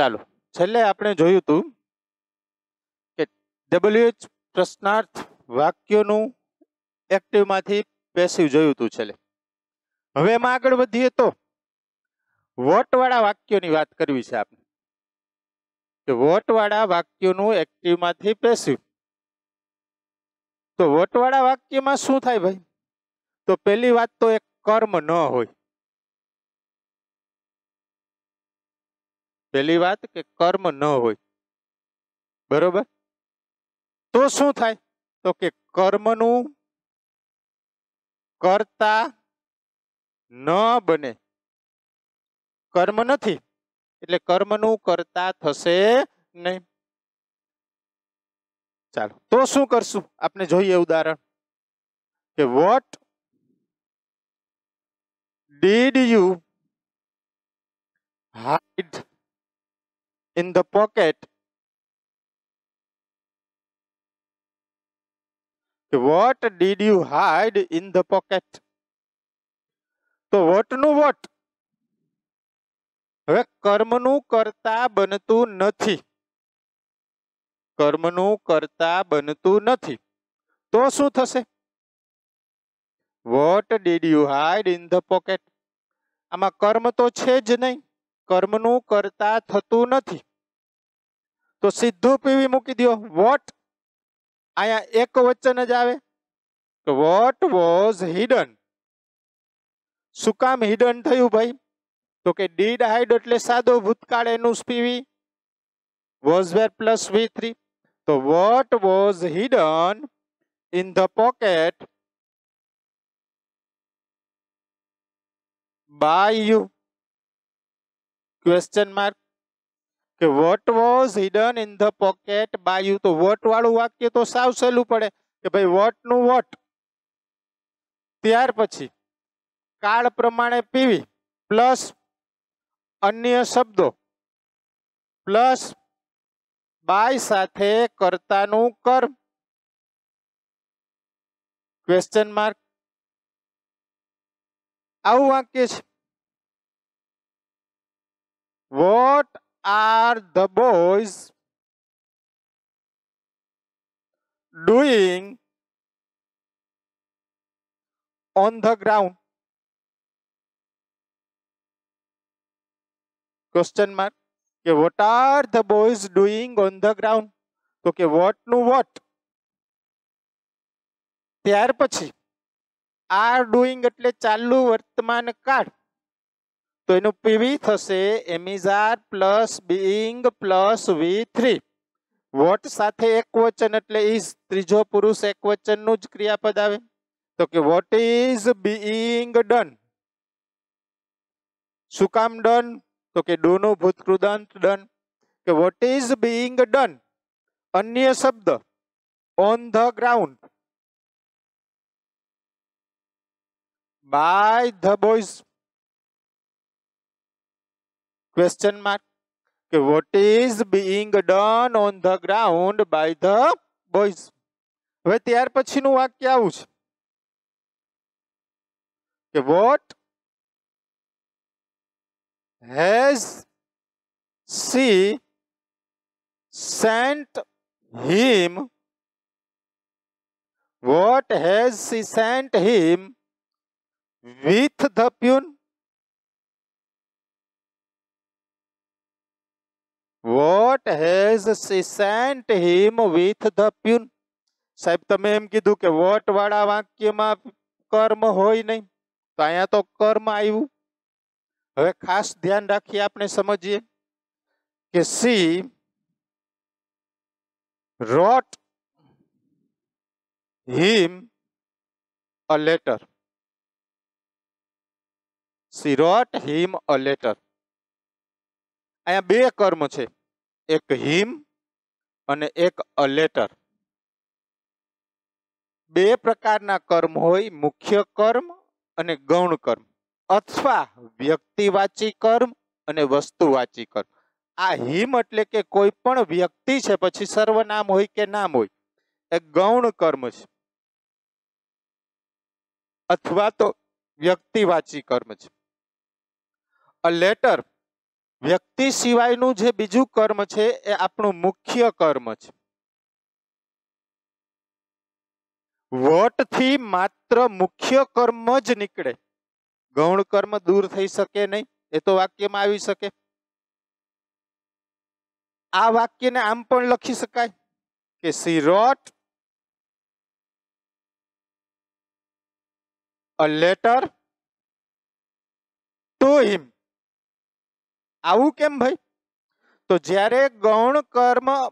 ચાલો, છેલ્લે આપણે જોયું હતું કે ડબલ્યુએચ પ્રશ્નાર્થ વાક્યોનું એક્ટિવમાંથી પેસિવ જોયું હતું છેલ્લે. હવે એમાં આગળ વધીએ તો, વોટવાળા વાક્યોની વાત કરવી છે આપણે. કે વોટવાળા વાક્યોનું એક્ટિવમાંથી પેસિવ તો વોટવાળા વાક્યમાં શું થાય ભાઈ? તો પહેલી વાત તો એક કર્મ ન હોય. પહેલી વાત કે કર્મ ન હોય. બરોબર? તો શું થાય? તો કે કર્મનું કરતા ન બને. કર્મ નથી. એટલે કર્મનું કરતા થશે નહીં. ચાલો, તો શું કરશું? આપણે જોઈએ ઉદાહરણ. કે what did you hide in the pocket what did you hide in the pocket? તો what નું what? હવે કર્મનું કરતા બનતું નથી. કર્મનું કરતા બનતું નથી. તો શું થશે? What did you hide in the pocket આમાં કર્મ તો છે જ નહીં. કર્મનું કરતા થતું નથી તો સીધું પીવી મૂકી દો વોટ અહીંયા એક વચન જ આવે તો વોટ વોઝ હિડન શું કામ હિડન થયું ભાઈ તો કે ડીડ હાઈડ એટલે સાદો ભૂતકાળ એનું PV was were plus V three તો what was hidden in the pocket by you question mark કે what was hidden in the pocket by you તો વોટ વાળું વાક્ય તો સાવ સહેલું પડે કે ભાઈ વોટનું વોટ ત્યાર પછી કાળ પ્રમાણે પીવી પ્લસ અન્ય શબ્દો પ્લસ બાય સાથે કરતાનું કર્મ ક્વેશ્ચન માર્ક આવું વાક્ય છે. what are the boys doing on the ground question mark કે what are the boys doing on the ground તો કે વોટ નું વોટ ત્યાર પછી આર ડુઈંગ એટલે ચાલુ વર્તમાન કાળ તો એનું પીવી થશે am is are plus being plus V three what સાથે એક વચન એટલે ઇઝ ત્રીજો પુરુષ એક વચનનું જ ક્રિયાપદ આવે તો કે વોટ ઇઝ બીઈંગ ડન શું કામ ડન તો કે ડુ નું ભૂતકૃદંત ડન કે વોટ ઇઝ બીઈંગ ડન અન્ય શબ્દ on the ground by the boys question mark કે what is being done on the ground by the boys હવે ત્યાર પછીનું વાક્ય આવું છે કે what has she sent him what has she sent him with the pune what has she sent him with the pune સાહેબ તમે એમ કીધું કે વોટ વાળા વાક્યમાં કર્મ હોય નહીં તો અહીંયા તો કર્મ આવ્યું હવે ખાસ ધ્યાન રાખી આપણે સમજીએ કે she wrote him a letter she wrote him a letter અહીંયા બે કર્મ છે. એક હિમ અને એક અલેટર બે પ્રકારના કર્મ હોય, મુખ્ય કર્મ અને ગૌણ કર્મ. અથવા વ્યક્તિવાચી કર્મ અને વસ્તુવાચી કર્મ. આ હિમ એટલે કે કોઈ પણ વ્યક્તિ છે, પછી સર્વનામ હોય કે નામ હોય, એ ગૌણ કર્મ છે. અથવા તો વ્યક્તિવાચી કર્મ છે. અ લેટર વ્યક્તિ સિવાયનું જે બીજું કર્મ છે એ આપણું મુખ્ય કર્મ છે વટથી માત્ર મુખ્ય કર્મ જ નીકળે ગૌણ કર્મ દૂર થઈ શકે નહીં એ તો વાક્યમાં આવી શકે આ વાક્યને આમ પણ લખી શકાય કે she wrote a letter to him આવું કેમ ભાઈ? તો જ્યારે ગૌણ કર્મ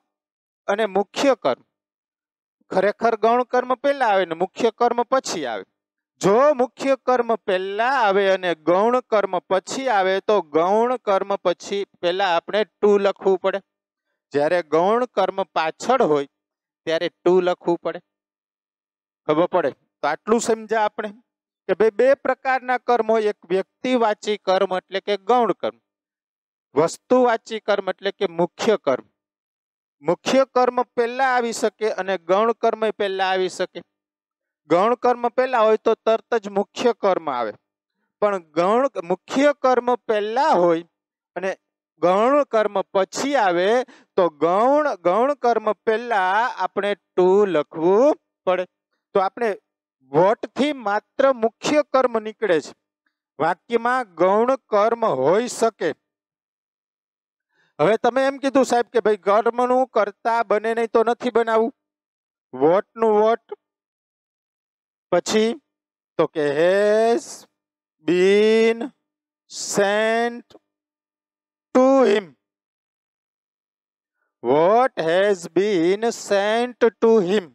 અને મુખ્ય કર્મ, ખરેખર ગૌણ કર્મ પહેલા આવે ને મુખ્ય કર્મ પછી આવે. જો મુખ્ય કર્મ પહેલા આવે અને ગૌણ કર્મ પછી આવે, તો ગૌણ કર્મ પછી પહેલા આપણે ટુ લખવું પડે. જ્યારે ગૌણ કર્મ પાછળ હોય, ત્યારે ટુ લખવું પડે. ખબર પડે? તો આટલું સમજા આપણે. કે ભાઈ બે પ્રકારના કર્મ હોય એક વ્યક્તિવાચી કર્મ એટલે કે ગૌણ કર્મ. વસ્તુવાચી કર્મ એટલે કે મુખ્ય કર્મ. મુખ્ય કર્મ પહેલા આવી શકે અને ગૌણ કર્મ પહેલા આવી શકે. ગૌણ કર્મ પહેલા હોય તો તરત જ મુખ્ય કર્મ આવે. પણ ગૌણ, મુખ્ય કર્મ પહેલા હોય અને ગૌણ કર્મ પછી આવે તો ગૌણ ગૌણ કર્મ પહેલા આપણે ટુ લખવું પડે. તો આપણે વોટથી માત્ર મુખ્ય કર્મ નીકળે છે. વાક્યમાં ગૌણ કર્મ હોઈ શકે. હવે તમે એમ કીધું સાહેબ કે ભાઈ કર્મનું કરતા બને નહીં તો નથી બનાવવું વોટનું વોટ પછી તો કે has been sent to him what has been sent to him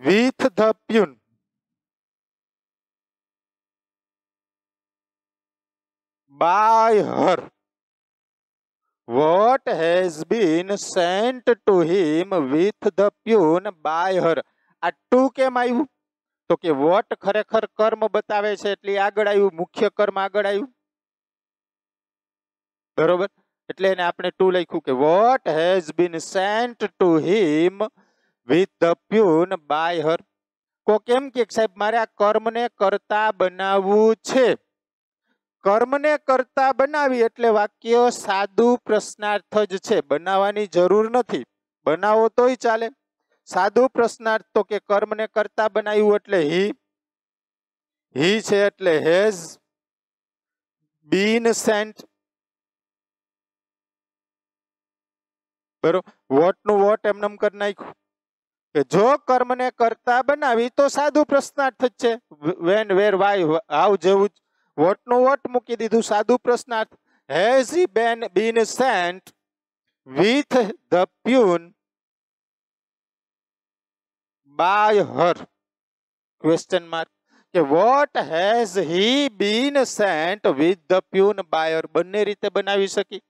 with the pune by her What has been sent to him with the peon by her આ ટુ કેમ આવ્યું તો કે વોટ ખરેખર કર્મ બતાવે છે એટલે આગળ આવ્યું મુખ્ય કર્મ આગળ આવ્યું બરોબર? એટલે એને આપણે ટુ લખ્યું કે what has been sent to him with the peon by her કો કેમ કે સાહેબ, મારે આ કર્મને કરતા બનાવવું છે. કર્મને કરતા બનાવી એટલે વાક્ય સાદું પ્રશ્નાર્થ જ છે. બનાવવાની જરૂર નથી. બનાવો તોય ચાલે. સાદું પ્રશ્નાર્થ તો કે કર્મને કરતા બનાવ્યું એટલે હી હી છે એટલે હેઝ બીન સેન્ટ. બરોબર? વોટનું વોટ એમનેમ કરી નાખ્યું. કે જો કર્મને કરતા બનાવી તો સાદું પ્રશ્નાર્થ જ છે. વેન, વેર, વાય હાવ જેવું જ વોટ નું વોટ મૂકી દીધું સાદું પ્રશ્નાર્થ has he been been sent with the peon by her question mark કે what has he been sent with the peon by her બંને રીતે બનાવી શકી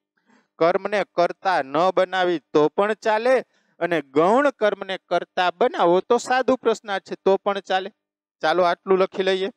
કર્મને કરતા ન બનાવી તો પણ ચાલે અને ગૌણ કર્મને કરતા બનાવો તો સાદું પ્રશ્નાર્થ છે તો પણ ચાલે ચાલો આટલું લખી લઈએ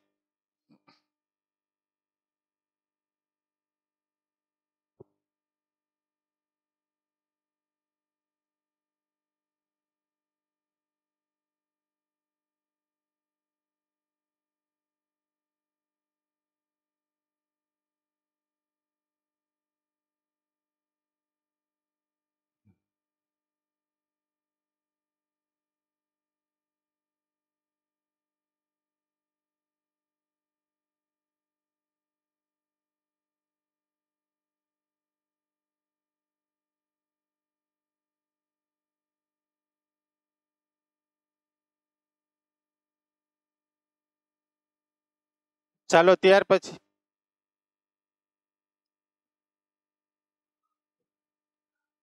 ચાલો ત્યાર પછી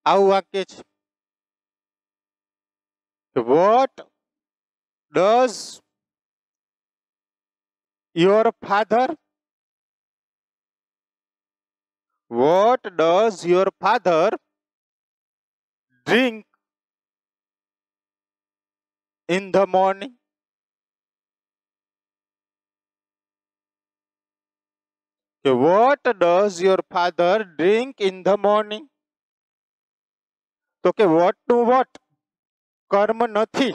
આવું વાક્ય છે what does your father what does your father drink in the morning કે what does your father drink in the morning તો કે વોટ નું વોટ કર્મ નથી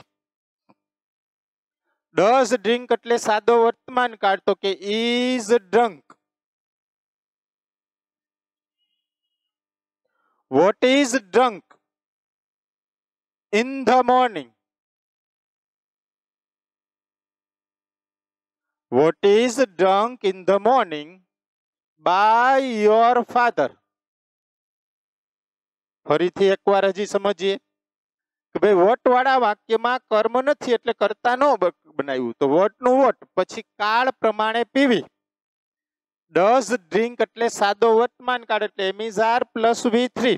ડઝ ડ્રિંક એટલે સાદો વર્તમાન કાળ તો કે is drunk what is drunk in the morning what is drunk in the morning by your father ફરીથી એકવાર હજી સમજીએ કે ભાઈ વોટ વાળા વાક્યમાં કર્મ નથી એટલે કરતા ન બનાવ્યું તો વોટ નું વોટ પછી કાળ પ્રમાણે પીવી ડઝ ડ્રિંક એટલે સાદો વર્તમાન કાળ એટલે એમિઝાર પ્લસ વી થ્રી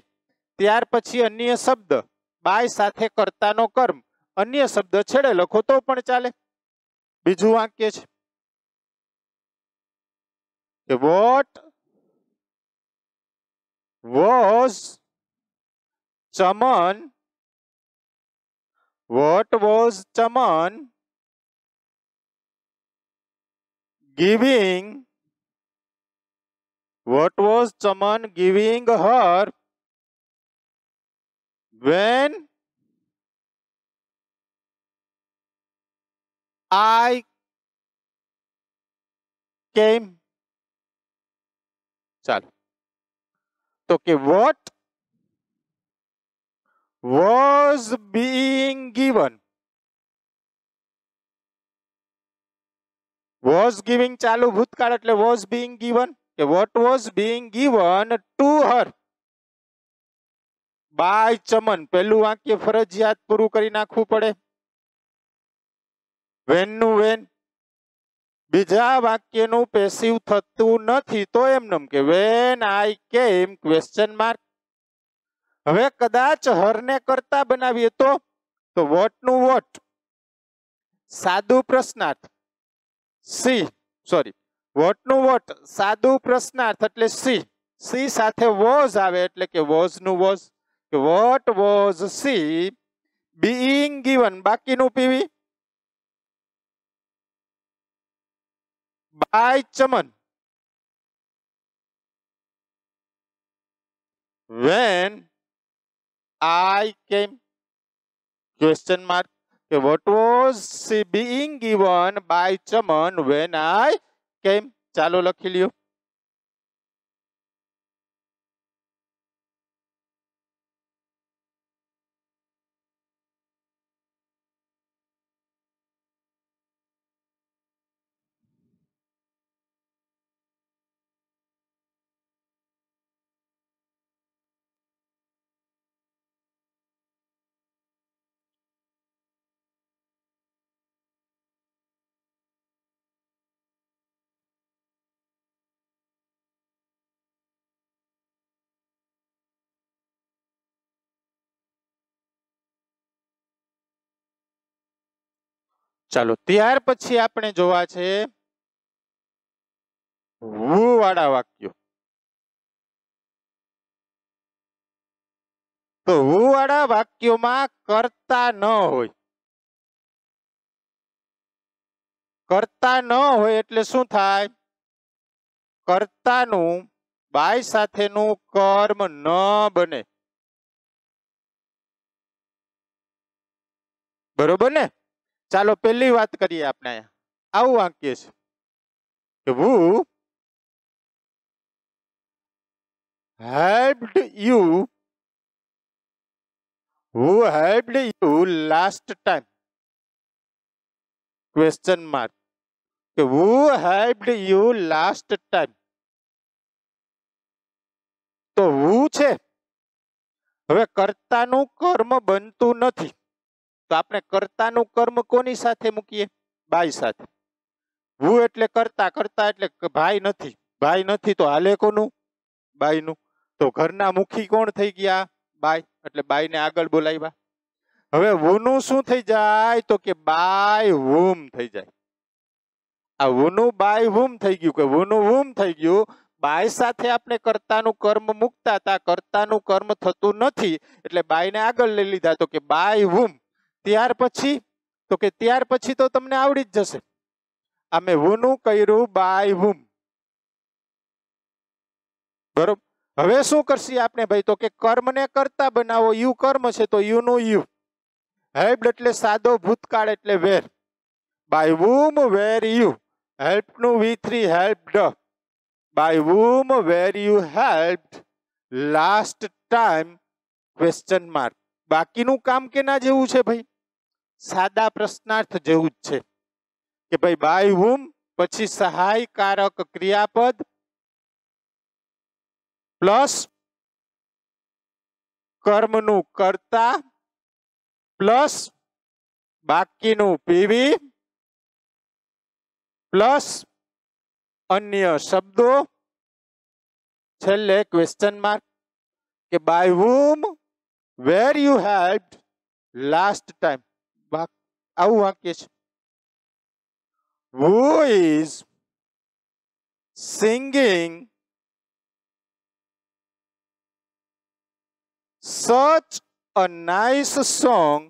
ત્યાર પછી અન્ય શબ્દ બાય સાથે કર્તાનો કર્મ અન્ય શબ્દ છેડે લખો તો પણ ચાલે બીજું વાક્ય છે what was Chaman? What was Chaman giving? What was Chaman giving her when I came ચાલો તો કે what was being given was giving ચાલુ ભૂતકાળ એટલે was being given કે what was being given to her by Chaman પહેલું વાક્ય ફરજિયાત પૂરું કરી નાખવું પડે when નું when બીજા વાક્યનું પેસિવ થતું નથી તો એમનેમ કે when i came question mark હવે કદાચ હરને કરતા બનાવીએ તો તો વોટ નું વોટ સાદું પ્રશ્નાર્થ સી સોરી વોટ નું વોટ સાદું પ્રશ્નાર્થ એટલે સી સી સાથે વોઝ આવે એટલે કે વોઝ નું વોઝ કે what was she being given બાકીનું PV by Chaman when I came question mark કે what was she being given by Chaman when I came ચાલો લખી લ્યો ચાલો, ત્યાર પછી આપણે જોવા છે વુ વાળા વાક્યો. તો વુ વાળા વાક્યોમાં કરતા ન હોય. કરતા ન હોય એટલે શું થાય? કરતાનું બાય સાથેનું કર્મ ન બને. બરોબર ને? ચાલો પહેલી વાત કરીએ આપણે અહીંયા આવું વાક્ય છે કે who helped you who helped you last time question mark કે who helped you last time તો who છે હવે કર્તાનું કર્મ બનતું નથી તો આપણે કર્તાનું કર્મ કોની સાથે મૂકીએ? બાઈ સાથે. વુ એટલે કરતા કરતા એટલે ભાઈ નથી. ભાઈ નથી તો હાલે કોનું? બાઈનું. તો ઘરના મુખી કોણ થઈ ગયા? બાઈ. એટલે બાઈને આગળ બોલાવ્યા. હવે વુનું શું થઈ જાય? તો કે બાય હુમ થઈ જાય. આ વુનું બાય હુમ થઈ ગયું કે વુનું હુમ થઈ ગયું? બાય સાથે આપણે કર્તાનું કર્મ મૂકતા હતા. કર્તાનું કર્મ થતું નથી. એટલે બાઈને આગળ લઈ લીધા તો કે બાય વુમ ત્યાર પછી, તો કે ત્યાર પછી તો તમને આવડી જ જશે. અમે વુનું કર્યું બાય વુમ. બરોબર હવે શું કરશે આપણે ભાઈ? તો કે કર્મને કરતા બનાવો, યુ કર્મ છે તો યુ નું યુ. હેલ્પ એટલે સાદો ભૂતકાળ એટલે where. By whom, where you. હેલ્પનું V three help by whom, where you help last time question mark બાકીનું કામ કેના જેવું છે ભાઈ? સાદા પ્રશ્નાર્થ જેવું જ છે કે ભાઈ બાય હુમ પછી સહાયકારક ક્રિયાપદ, પ્લસ કર્મનું કર્તા, પ્લસ બાકીનું પીવી, પ્લસ અન્ય શબ્દો. છેલ્લે ક્વેશ્ચન માર્ક કે by whom where you help last time આવું વાક્ય છે who is singing such a nice song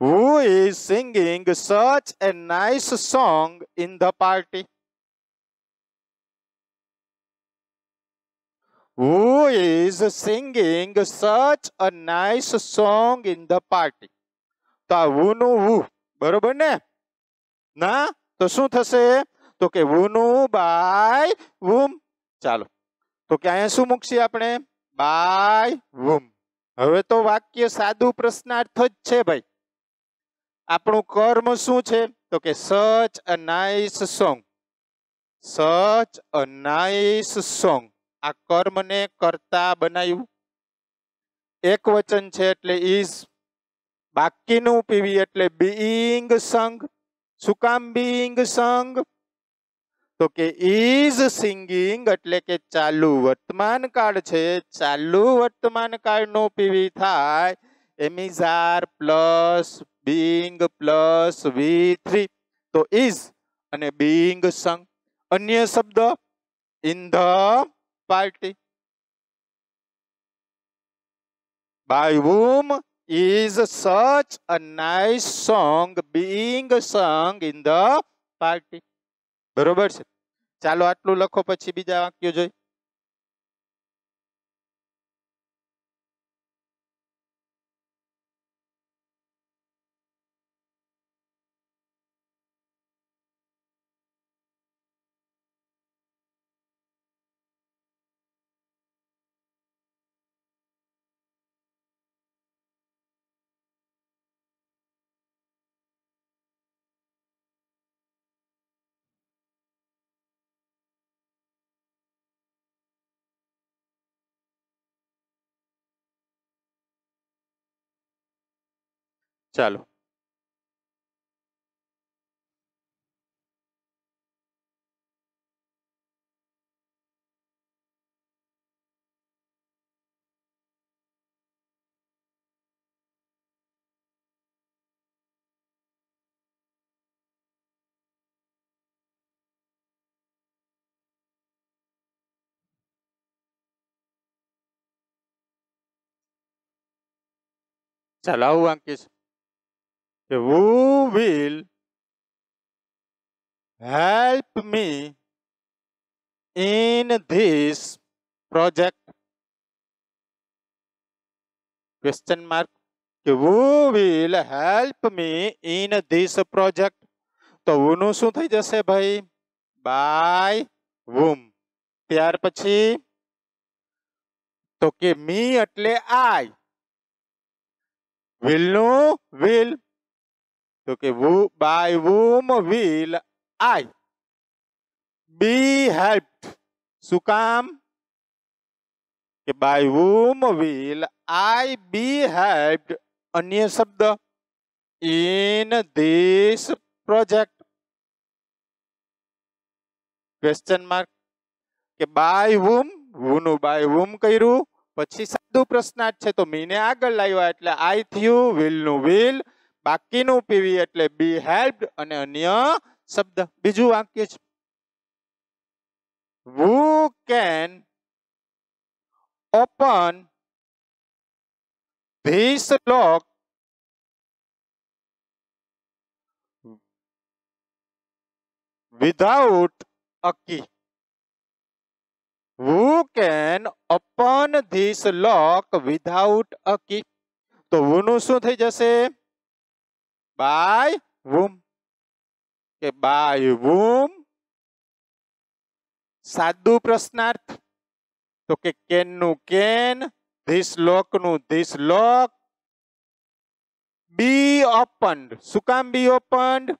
who is singing such a nice song in the party Who is singing such a nice song in the party? તો આ વુ નું વુ બરોબર ને? ના? તો શું થશે? તો કે વુ નું બાય વુમ ચાલો. તો કે અહીંયા શું મૂકશી આપણે? બાય વુમ હવે તો વાક્ય સાદું પ્રશ્નાર્થ જ છે ભાઈ. આપણું કર્મ શું છે? તો કે સચ અ નાઇસ સોંગ સચ અ નાઇસ સોંગ આ કર્મને કરતા બનાવ્યું એક વચન છે એટલે ઇઝ બાકીનું પીવી એટલે બીઈંગ સંગ. શું કામ બીઈંગ સંગ? તો કે ઇઝ સિંગિંગ એટલે કે ચાલુ વર્તમાન કાળ છે. ચાલુ વર્તમાન કાળનું પીવી થાય am is are plus being plus V three. તો ઇઝ અને બીંગ સંગ. અન્ય શબ્દ. In the party by whom is such a nice song being sung in the party બરોબર છે ચાલો આટલું લખો પછી બીજા વાક્યો જોઈ ચાલો ચાલો આવું વાક્ય છે કે who will help me in this project question mark કે who will help me in this project તો who નું શું થઈ જશે ભાઈ બાય whom ત્યાર પછી તો કે મી એટલે આઈ will નું will તો કે by whom will I be helped શું કામ? કે by whom will I be helped અન્ય શબ્દ in this project question mark કે બાય વુમ who નું બાય વુમ કર્યું. પછી સાદું પ્રશ્નાર્થ છે, તો મીને આગળ લાવ્યા એટલે આઈ થયું વિલનું વિલ બાકીનું પીવી એટલે બી હેલ્પ્ડ અને અન્ય શબ્દ બીજું વાક્ય છે who can open this lock without a key who can open this lock without a key તો who નું શું થઈ જશે by whom કે by whom સાદું પ્રશ્નાર્થ તો કે કેનનું કેન ધીસ લોકનું ધીસ લોક બી ઓપન્ડ શું કામ બી ઓપન્ડ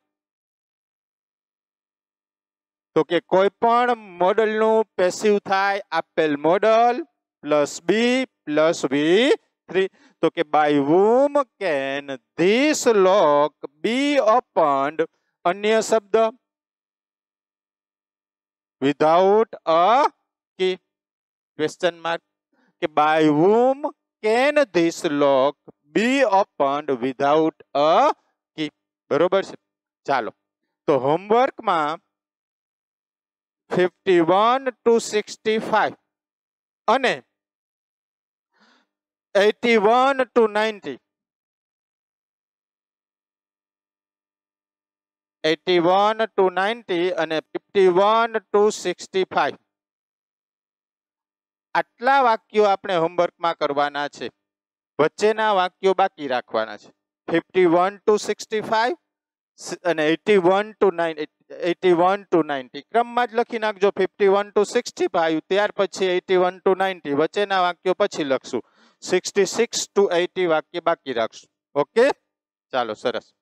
તો કે કોઈ પણ મોડલનું પેસિવ થાય આપેલ model plus B plus V three તો કે by whom can this lock be opened અન્ય શબ્દ without a key question mark કે by whom can this lock be opened without a key બરોબર છે ચાલો તો હોમવર્કમાં fifty one two sixty five અને eighty one two ninety. Eighty one two ninety અને fifty one two sixty five આટલા વાક્યો આપણે હોમવર્કમાં કરવાના છે. વચ્ચેના વાક્યો બાકી રાખવાના છે. Fifty one two sixty five અને eighty one two nine, eighty one two ninety. ક્રમમાં જ લખી નાખજો fifty one two sixty five ત્યાર પછી એટી વન ટુ નાઇન્ટી. વચ્ચેના વાક્યો પછી લખશું. સિક્સટી સિક્સ ટુ એટી વાક્ય બાકી રાખશું. ઓકે ચાલો સરસ.